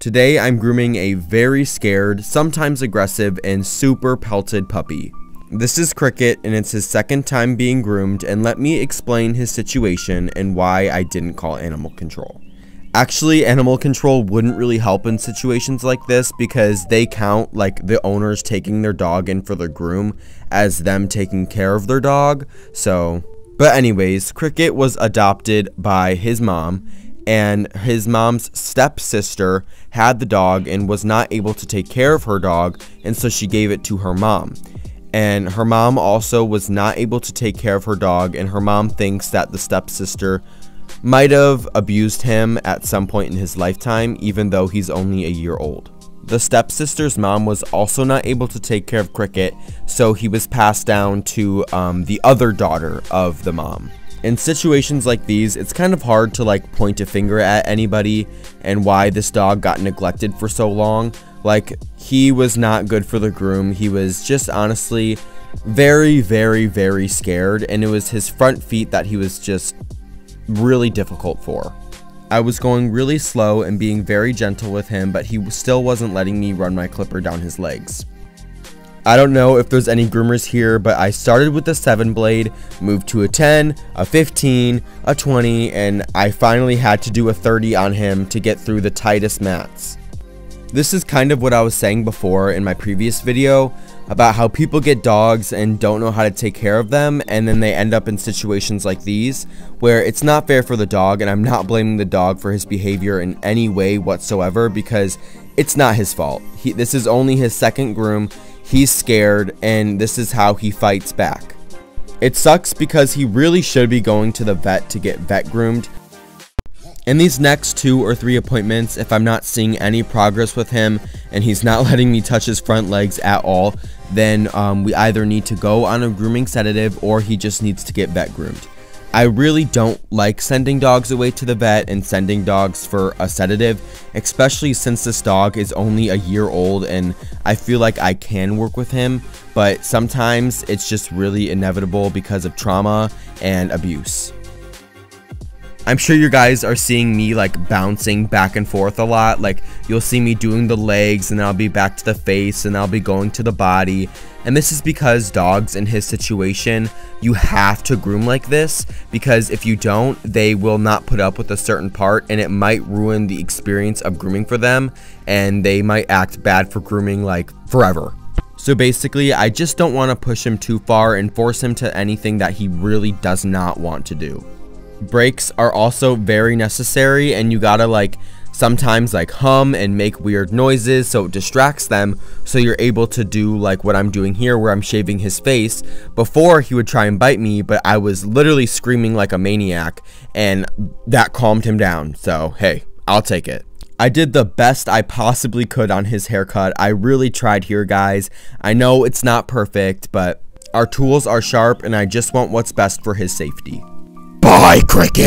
Today I'm grooming a very scared, sometimes aggressive, and super pelted puppy. This is Cricket and it's his second time being groomed and let me explain his situation and why I didn't call animal control. Actually, animal control wouldn't really help in situations like this because they count like the owners taking their dog in for their groom as them taking care of their dog. So, but anyways, Cricket was adopted by his mom and his mom's stepsister had the dog and was not able to take care of her dog and so she gave it to her mom. And her mom also was not able to take care of her dog and her mom thinks that the stepsister might have abused him at some point in his lifetime even though he's only a year old. The stepsister's mom was also not able to take care of cricket so he was passed down to um, the other daughter of the mom in situations like these, it's kind of hard to like point a finger at anybody and why this dog got neglected for so long. Like, he was not good for the groom. He was just honestly very, very, very scared. And it was his front feet that he was just really difficult for. I was going really slow and being very gentle with him, but he still wasn't letting me run my clipper down his legs. I don't know if there's any groomers here, but I started with a 7 blade, moved to a 10, a 15, a 20, and I finally had to do a 30 on him to get through the tightest mats. This is kind of what I was saying before in my previous video about how people get dogs and don't know how to take care of them and then they end up in situations like these where it's not fair for the dog and I'm not blaming the dog for his behavior in any way whatsoever because it's not his fault. He, this is only his second groom he's scared, and this is how he fights back. It sucks because he really should be going to the vet to get vet groomed. In these next two or three appointments, if I'm not seeing any progress with him and he's not letting me touch his front legs at all, then um, we either need to go on a grooming sedative or he just needs to get vet groomed. I really don't like sending dogs away to the vet and sending dogs for a sedative, especially since this dog is only a year old and I feel like I can work with him, but sometimes it's just really inevitable because of trauma and abuse. I'm sure you guys are seeing me like bouncing back and forth a lot. Like you'll see me doing the legs and then I'll be back to the face and I'll be going to the body. And this is because dogs in his situation, you have to groom like this because if you don't, they will not put up with a certain part and it might ruin the experience of grooming for them and they might act bad for grooming like forever. So basically, I just don't want to push him too far and force him to anything that he really does not want to do breaks are also very necessary and you gotta like sometimes like hum and make weird noises so it distracts them so you're able to do like what I'm doing here where I'm shaving his face. Before he would try and bite me but I was literally screaming like a maniac and that calmed him down. So hey I'll take it. I did the best I possibly could on his haircut. I really tried here guys. I know it's not perfect but our tools are sharp and I just want what's best for his safety Bye, Cricket!